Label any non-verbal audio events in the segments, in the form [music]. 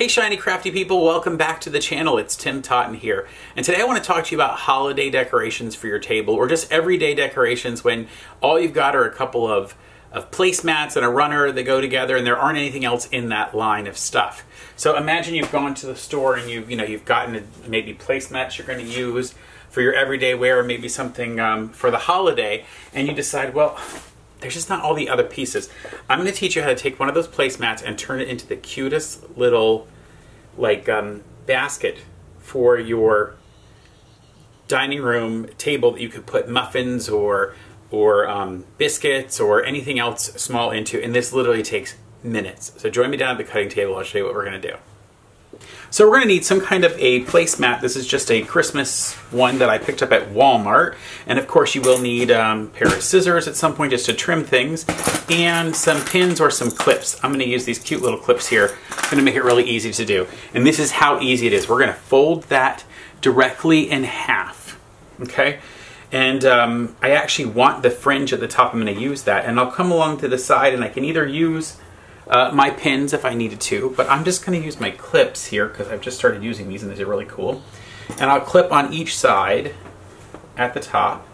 Hey shiny crafty people, welcome back to the channel. It's Tim Totten here. And today I want to talk to you about holiday decorations for your table or just everyday decorations when all you've got are a couple of, of placemats and a runner that go together and there aren't anything else in that line of stuff. So imagine you've gone to the store and you've, you know, you've gotten a, maybe placemats you're going to use for your everyday wear, or maybe something um, for the holiday, and you decide, well, there's just not all the other pieces. I'm going to teach you how to take one of those placemats and turn it into the cutest little like um, basket for your dining room table that you could put muffins or or um, biscuits or anything else small into. And this literally takes minutes. So join me down at the cutting table. I'll show you what we're going to do. So we're going to need some kind of a placemat. This is just a Christmas one that I picked up at Walmart. And of course you will need um, a pair of scissors at some point just to trim things and some pins or some clips. I'm going to use these cute little clips here. I'm going to make it really easy to do. And this is how easy it is. We're going to fold that directly in half. Okay? And um, I actually want the fringe at the top. I'm going to use that. And I'll come along to the side and I can either use uh, my pins if I needed to, but I'm just going to use my clips here because I've just started using these and these are really cool. And I'll clip on each side at the top.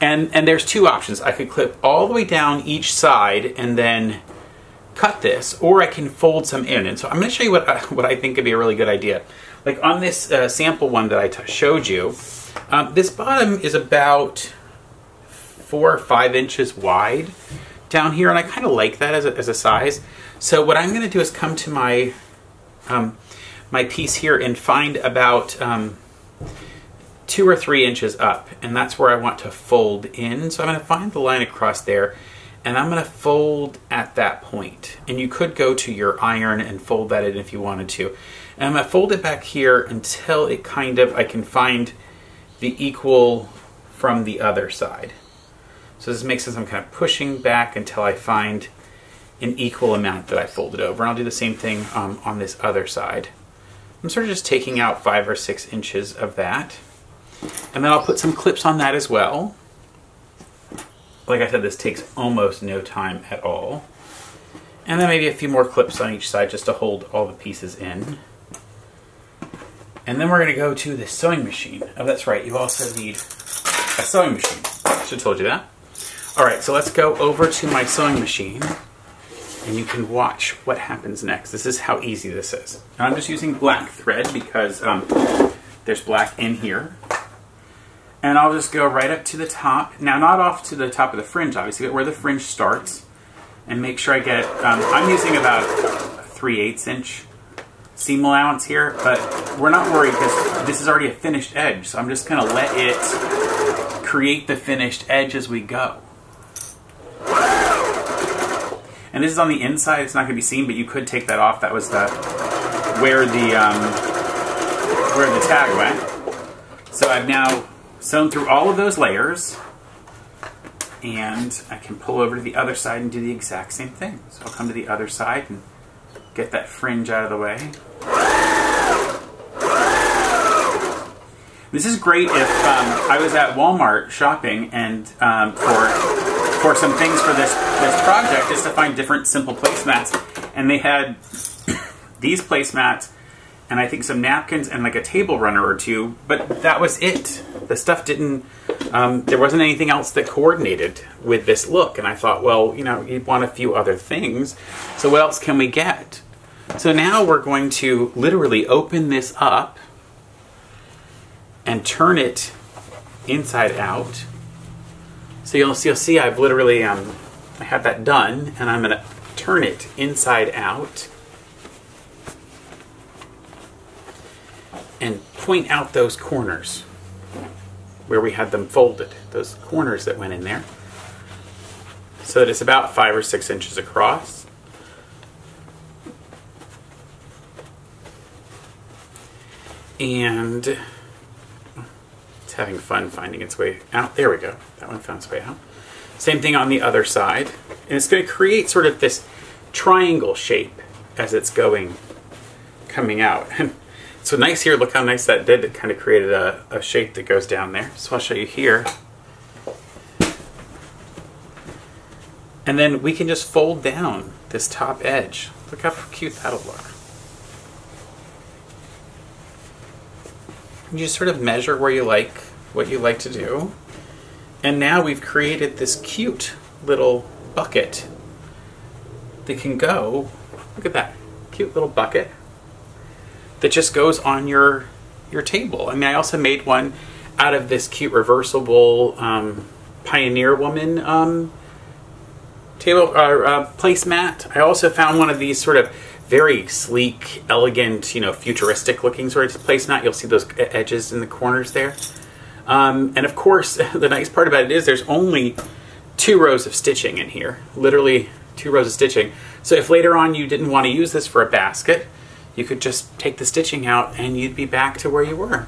And, and there's two options. I could clip all the way down each side and then cut this, or I can fold some in. And so I'm going to show you what I, what I think could be a really good idea. Like on this uh, sample one that I showed you, um, this bottom is about four or five inches wide down here, and I kind of like that as a, as a size. So what I'm going to do is come to my um, my piece here and find about um, two or three inches up, and that's where I want to fold in. So I'm going to find the line across there, and I'm going to fold at that point. And you could go to your iron and fold that in if you wanted to. And I'm going to fold it back here until it kind of, I can find the equal from the other side. So this makes sense. I'm kind of pushing back until I find an equal amount that I folded over. And I'll do the same thing um, on this other side. I'm sort of just taking out five or six inches of that. And then I'll put some clips on that as well. Like I said, this takes almost no time at all. And then maybe a few more clips on each side just to hold all the pieces in. And then we're going to go to the sewing machine. Oh, that's right. You also need a sewing machine. I should have told you that. All right, so let's go over to my sewing machine and you can watch what happens next. This is how easy this is. And I'm just using black thread because um, there's black in here. And I'll just go right up to the top. Now, not off to the top of the fringe, obviously, but where the fringe starts. And make sure I get, um, I'm using about 3 8 inch seam allowance here, but we're not worried because this is already a finished edge. So I'm just gonna let it create the finished edge as we go. And this is on the inside, it's not going to be seen, but you could take that off. That was the where the um, where the tag went. So I've now sewn through all of those layers, and I can pull over to the other side and do the exact same thing. So I'll come to the other side and get that fringe out of the way. This is great if um, I was at Walmart shopping and um, for for some things for this, this project is to find different simple placemats. And they had [coughs] these placemats and I think some napkins and like a table runner or two, but that was it. The stuff didn't, um, there wasn't anything else that coordinated with this look. And I thought, well, you know, you'd want a few other things. So what else can we get? So now we're going to literally open this up and turn it inside out so you'll, you'll see I've literally, um, I have that done, and I'm going to turn it inside out and point out those corners where we had them folded, those corners that went in there. So that it's about five or six inches across. And having fun finding its way out. There we go. That one found its way out. Same thing on the other side. And it's going to create sort of this triangle shape as it's going, coming out. And [laughs] so nice here, look how nice that did. It kind of created a, a shape that goes down there. So I'll show you here. And then we can just fold down this top edge. Look how cute that'll look. You just sort of measure where you like what you like to do. And now we've created this cute little bucket that can go, look at that, cute little bucket that just goes on your your table. I mean, I also made one out of this cute reversible um, Pioneer Woman um, table uh, uh, placemat. I also found one of these sort of very sleek, elegant, you know, futuristic looking sort of placemat. You'll see those edges in the corners there. Um, and of course, [laughs] the nice part about it is there's only two rows of stitching in here, literally two rows of stitching. So if later on you didn't want to use this for a basket, you could just take the stitching out and you'd be back to where you were.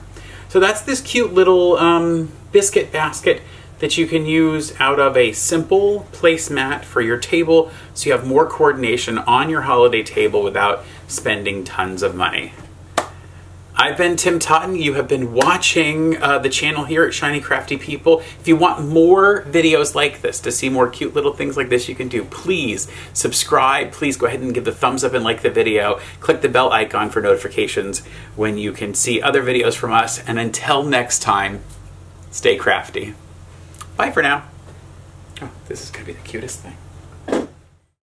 So that's this cute little um, biscuit basket that you can use out of a simple placemat for your table so you have more coordination on your holiday table without spending tons of money. I've been Tim Totten. You have been watching uh, the channel here at Shiny Crafty People. If you want more videos like this, to see more cute little things like this you can do, please subscribe. Please go ahead and give the thumbs up and like the video. Click the bell icon for notifications when you can see other videos from us. And until next time, stay crafty. Bye for now. Oh, this is going to be the cutest thing.